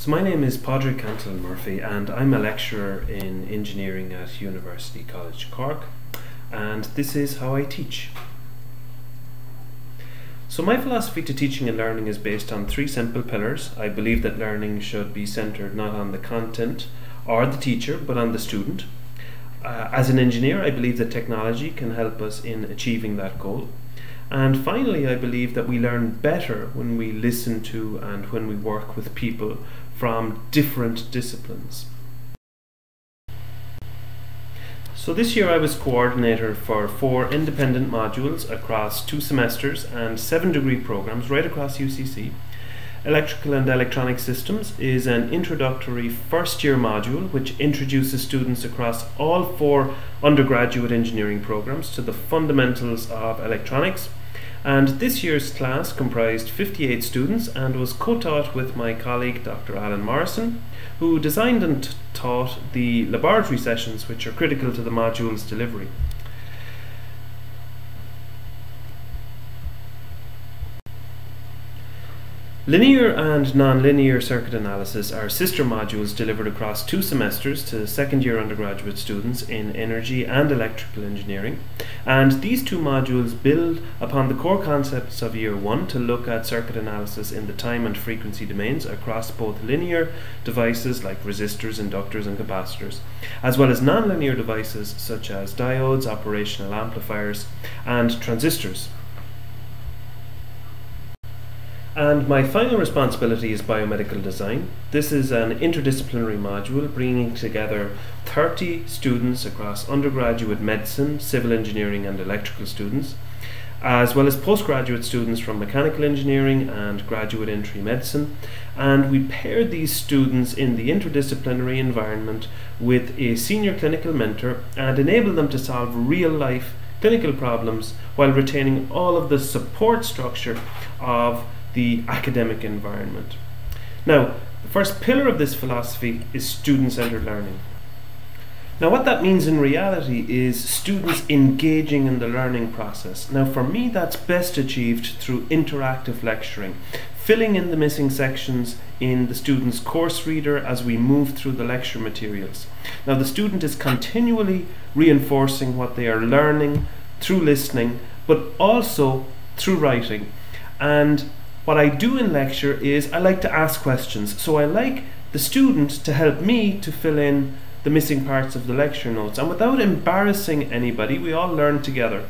So my name is Padraig Cantillon-Murphy and I'm a lecturer in engineering at University College Cork and this is how I teach. So my philosophy to teaching and learning is based on three simple pillars. I believe that learning should be centered not on the content or the teacher but on the student. Uh, as an engineer I believe that technology can help us in achieving that goal. And finally, I believe that we learn better when we listen to and when we work with people from different disciplines. So this year I was coordinator for four independent modules across two semesters and seven degree programs right across UCC. Electrical and Electronic Systems is an introductory first year module which introduces students across all four undergraduate engineering programs to the fundamentals of electronics, and this year's class comprised 58 students and was co-taught with my colleague Dr. Alan Morrison, who designed and taught the laboratory sessions which are critical to the module's delivery. Linear and non-linear circuit analysis are sister modules delivered across two semesters to second year undergraduate students in energy and electrical engineering. And these two modules build upon the core concepts of year one to look at circuit analysis in the time and frequency domains across both linear devices like resistors, inductors and capacitors, as well as non-linear devices such as diodes, operational amplifiers and transistors. And my final responsibility is biomedical design. This is an interdisciplinary module bringing together 30 students across undergraduate medicine, civil engineering, and electrical students, as well as postgraduate students from mechanical engineering and graduate entry medicine. And we paired these students in the interdisciplinary environment with a senior clinical mentor and enable them to solve real life clinical problems while retaining all of the support structure of the academic environment. Now, the first pillar of this philosophy is student centered learning. Now, what that means in reality is students engaging in the learning process. Now, for me, that's best achieved through interactive lecturing, filling in the missing sections in the student's course reader as we move through the lecture materials. Now, the student is continually reinforcing what they are learning through listening, but also through writing. And what I do in lecture is I like to ask questions. So I like the student to help me to fill in the missing parts of the lecture notes. And without embarrassing anybody, we all learn together.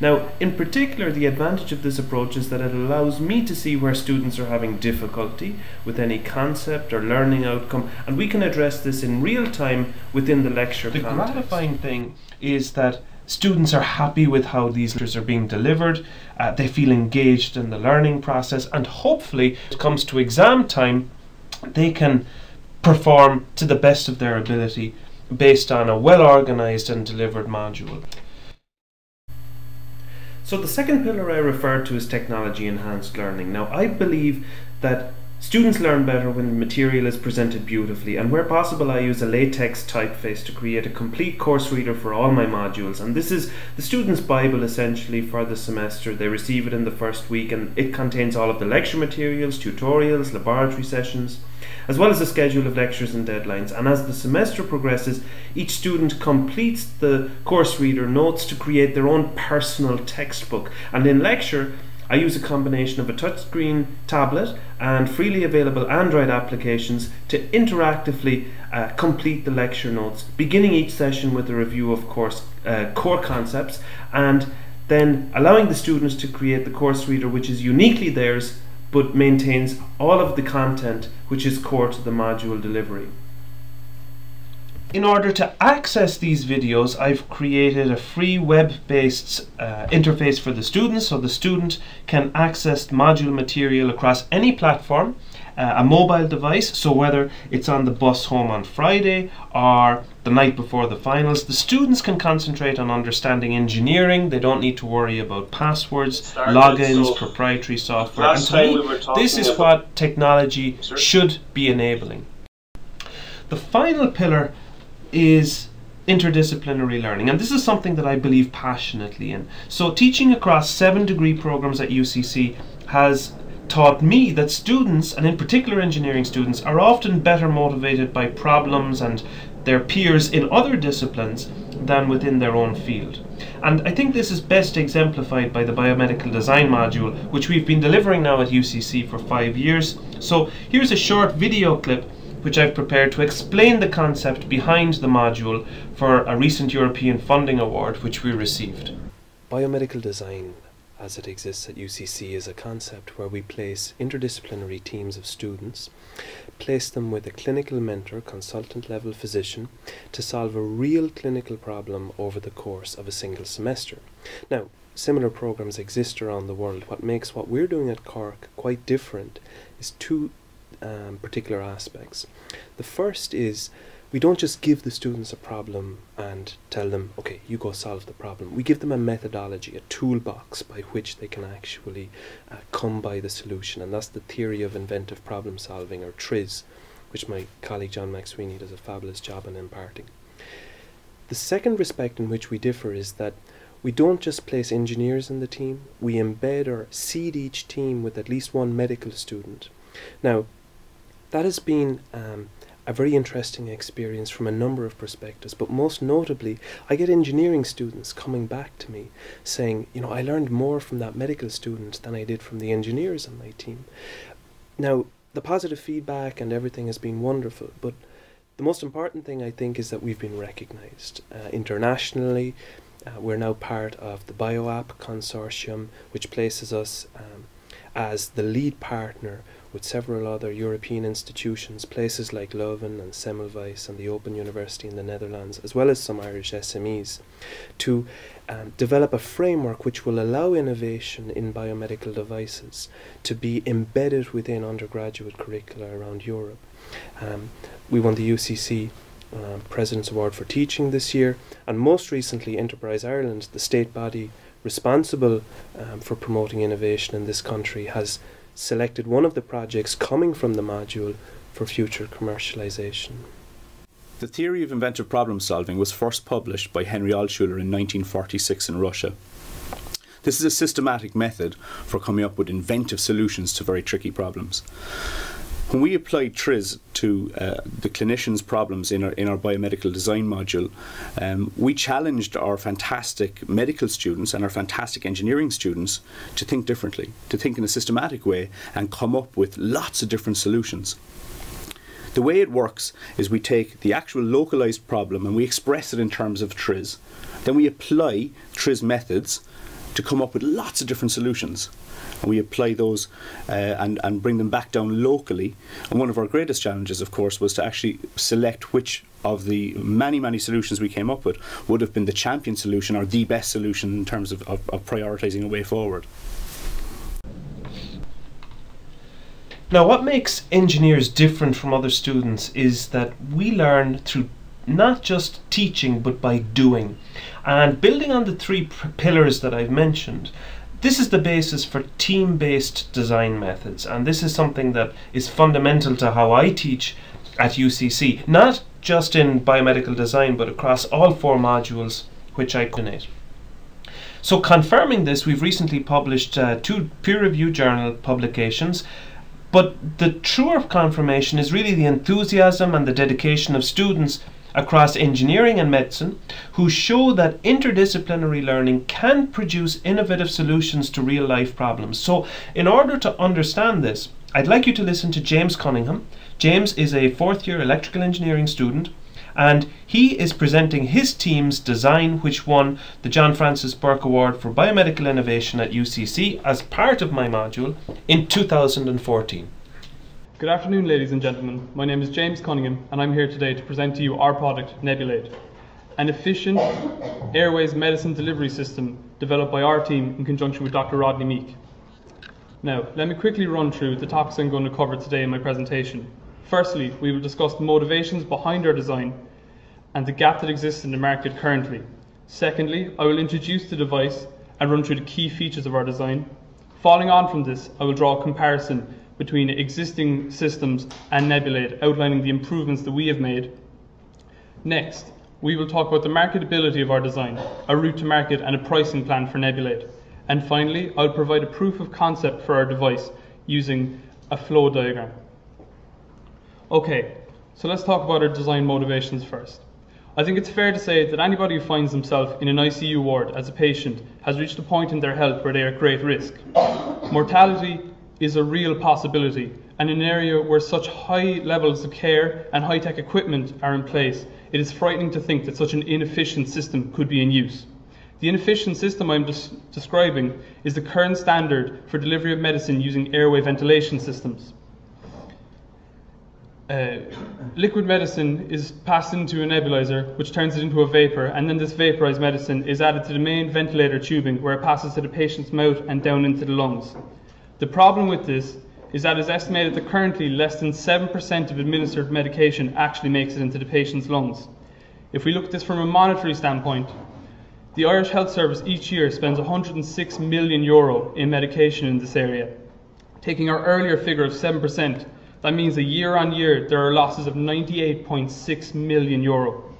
Now, in particular, the advantage of this approach is that it allows me to see where students are having difficulty with any concept or learning outcome, and we can address this in real time within the lecture The context. gratifying thing is that students are happy with how these lectures are being delivered, uh, they feel engaged in the learning process, and hopefully, it comes to exam time, they can perform to the best of their ability based on a well organized and delivered module. So the second pillar I referred to is technology enhanced learning. Now I believe that students learn better when material is presented beautifully and where possible I use a LaTeX typeface to create a complete course reader for all my modules and this is the student's bible essentially for the semester. They receive it in the first week and it contains all of the lecture materials, tutorials, laboratory sessions as well as a schedule of lectures and deadlines. And as the semester progresses, each student completes the course reader notes to create their own personal textbook. And in lecture, I use a combination of a touchscreen tablet and freely available Android applications to interactively uh, complete the lecture notes, beginning each session with a review of course uh, core concepts and then allowing the students to create the course reader which is uniquely theirs but maintains all of the content which is core to the module delivery. In order to access these videos, I've created a free web-based uh, interface for the students so the student can access module material across any platform, uh, a mobile device, so whether it's on the bus home on Friday or the night before the finals, the students can concentrate on understanding engineering. They don't need to worry about passwords, Started, logins, so proprietary software. and to me, we this is what technology should be enabling. The final pillar is interdisciplinary learning, and this is something that I believe passionately in. So, teaching across seven degree programs at UCC has taught me that students, and in particular engineering students, are often better motivated by problems and their peers in other disciplines than within their own field. And I think this is best exemplified by the biomedical design module, which we've been delivering now at UCC for five years. So here's a short video clip which I've prepared to explain the concept behind the module for a recent European funding award which we received. Biomedical design as it exists at UCC is a concept where we place interdisciplinary teams of students, place them with a clinical mentor, consultant level physician, to solve a real clinical problem over the course of a single semester. Now, similar programs exist around the world. What makes what we're doing at Cork quite different is two um, particular aspects. The first is we don't just give the students a problem and tell them, okay, you go solve the problem. We give them a methodology, a toolbox by which they can actually uh, come by the solution. And that's the theory of inventive problem solving, or TRIZ, which my colleague John McSweeney does a fabulous job in imparting. The second respect in which we differ is that we don't just place engineers in the team, we embed or seed each team with at least one medical student. Now, that has been um, a very interesting experience from a number of perspectives, but most notably, I get engineering students coming back to me saying, you know, I learned more from that medical student than I did from the engineers on my team. Now, the positive feedback and everything has been wonderful, but the most important thing I think is that we've been recognized uh, internationally. Uh, we're now part of the BioApp consortium, which places us um, as the lead partner with several other European institutions, places like Leuven and Semmelweis and the Open University in the Netherlands, as well as some Irish SMEs, to um, develop a framework which will allow innovation in biomedical devices to be embedded within undergraduate curricula around Europe. Um, we won the UCC uh, President's Award for Teaching this year, and most recently, Enterprise Ireland, the state body responsible um, for promoting innovation in this country, has selected one of the projects coming from the module for future commercialization. The theory of inventive problem solving was first published by Henry Altshuller in 1946 in Russia. This is a systematic method for coming up with inventive solutions to very tricky problems. When we applied TRIZ to uh, the clinicians' problems in our, in our biomedical design module, um, we challenged our fantastic medical students and our fantastic engineering students to think differently, to think in a systematic way and come up with lots of different solutions. The way it works is we take the actual localized problem and we express it in terms of TRIZ. Then we apply TRIZ methods to come up with lots of different solutions we apply those uh, and, and bring them back down locally. And one of our greatest challenges, of course, was to actually select which of the many, many solutions we came up with would have been the champion solution or the best solution in terms of, of, of prioritising a way forward. Now, what makes engineers different from other students is that we learn through not just teaching but by doing. And building on the three pillars that I've mentioned, this is the basis for team-based design methods and this is something that is fundamental to how I teach at UCC, not just in biomedical design but across all four modules which I coordinate. So confirming this, we've recently published uh, two peer-reviewed journal publications but the truer confirmation is really the enthusiasm and the dedication of students across engineering and medicine who show that interdisciplinary learning can produce innovative solutions to real life problems. So, in order to understand this, I'd like you to listen to James Cunningham. James is a fourth year electrical engineering student and he is presenting his team's design, which won the John Francis Burke Award for Biomedical Innovation at UCC as part of my module in 2014. Good afternoon, ladies and gentlemen. My name is James Cunningham, and I'm here today to present to you our product, Nebulate, an efficient airways medicine delivery system developed by our team in conjunction with Dr. Rodney Meek. Now, let me quickly run through the topics I'm going to cover today in my presentation. Firstly, we will discuss the motivations behind our design and the gap that exists in the market currently. Secondly, I will introduce the device and run through the key features of our design. Following on from this, I will draw a comparison between existing systems and Nebulate, outlining the improvements that we have made. Next, we will talk about the marketability of our design, a route to market and a pricing plan for Nebulate. And finally, I'll provide a proof of concept for our device using a flow diagram. Okay, so let's talk about our design motivations first. I think it's fair to say that anybody who finds themselves in an ICU ward as a patient has reached a point in their health where they are at great risk. Mortality is a real possibility, and in an area where such high levels of care and high tech equipment are in place, it is frightening to think that such an inefficient system could be in use. The inefficient system I'm des- describing is the current standard for delivery of medicine using airway ventilation systems. Uh, liquid medicine is passed into a nebulizer, which turns it into a vapor, and then this vaporized medicine is added to the main ventilator tubing, where it passes to the patient's mouth and down into the lungs. The problem with this is that it's estimated that currently less than 7% of administered medication actually makes it into the patient's lungs. If we look at this from a monetary standpoint, the Irish Health Service each year spends 106 million euro in medication in this area. Taking our earlier figure of 7%, that means that year on year there are losses of 98.6 million euro.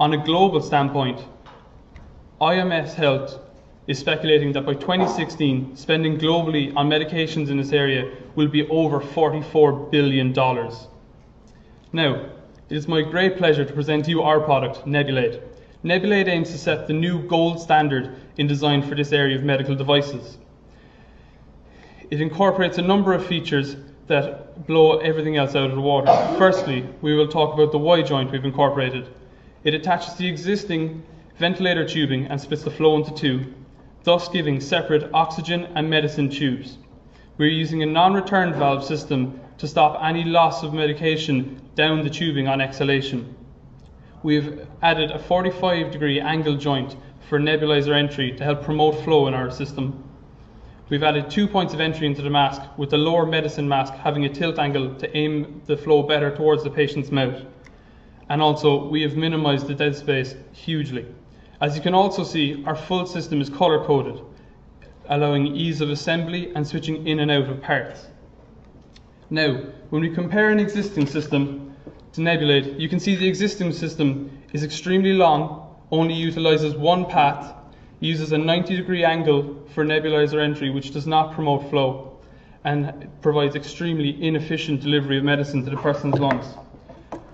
On a global standpoint, IMS Health is speculating that by 2016, spending globally on medications in this area will be over $44 billion. Now, it is my great pleasure to present to you our product, Nebulade. Nebulade aims to set the new gold standard in design for this area of medical devices. It incorporates a number of features that blow everything else out of the water. Firstly, we will talk about the Y joint we've incorporated. It attaches the existing ventilator tubing and splits the flow into two, thus giving separate oxygen and medicine tubes. We're using a non-return valve system to stop any loss of medication down the tubing on exhalation. We've added a 45 degree angle joint for nebulizer entry to help promote flow in our system. We've added two points of entry into the mask, with the lower medicine mask having a tilt angle to aim the flow better towards the patient's mouth. And also, we have minimized the dead space hugely. As you can also see, our full system is color coded, allowing ease of assembly and switching in and out of parts. Now, when we compare an existing system to Nebulade, you can see the existing system is extremely long, only utilizes one path, uses a 90 degree angle for nebulizer entry, which does not promote flow, and provides extremely inefficient delivery of medicine to the person's lungs.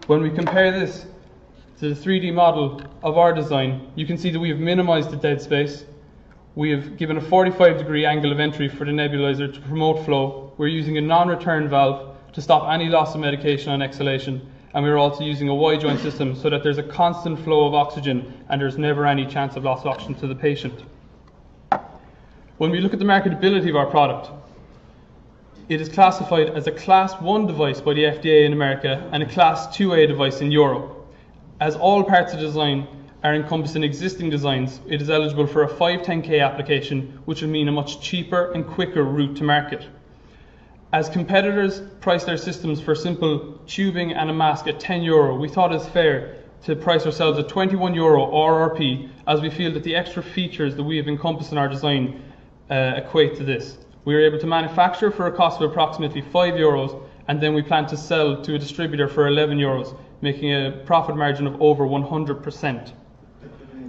When we compare this to the 3D model of our design, you can see that we have minimized the dead space. We have given a 45 degree angle of entry for the nebulizer to promote flow. We're using a non-return valve to stop any loss of medication on exhalation. And we're also using a Y joint system so that there's a constant flow of oxygen and there's never any chance of loss of oxygen to the patient. When we look at the marketability of our product, it is classified as a Class 1 device by the FDA in America and a Class 2A device in Europe. As all parts of design are encompassed in existing designs, it is eligible for a 510k application, which would mean a much cheaper and quicker route to market. As competitors price their systems for simple tubing and a mask at 10 euro, we thought it fair to price ourselves at 21 euro RRP, as we feel that the extra features that we have encompassed in our design uh, equate to this. We are able to manufacture for a cost of approximately 5 euros, and then we plan to sell to a distributor for 11 euros, making a profit margin of over 100%.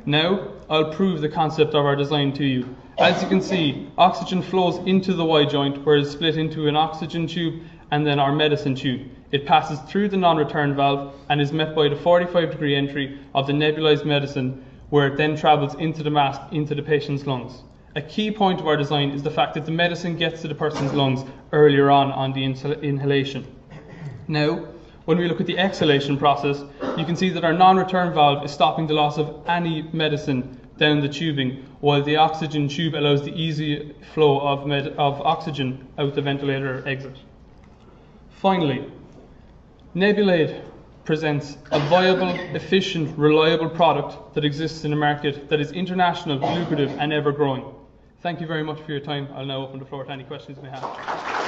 Now, I'll prove the concept of our design to you. As you can see, oxygen flows into the Y joint where it's split into an oxygen tube and then our medicine tube. It passes through the non-return valve and is met by the 45 degree entry of the nebulized medicine where it then travels into the mask into the patient's lungs. A key point of our design is the fact that the medicine gets to the person's lungs earlier on on the inhalation. Now, when we look at the exhalation process, you can see that our non-return valve is stopping the loss of any medicine down the tubing, while the oxygen tube allows the easy flow of, med- of oxygen out the ventilator exit. Finally, Nebulade presents a viable, efficient, reliable product that exists in a market that is international, lucrative, and ever growing. Thank you very much for your time. I'll now open the floor to any questions you may have.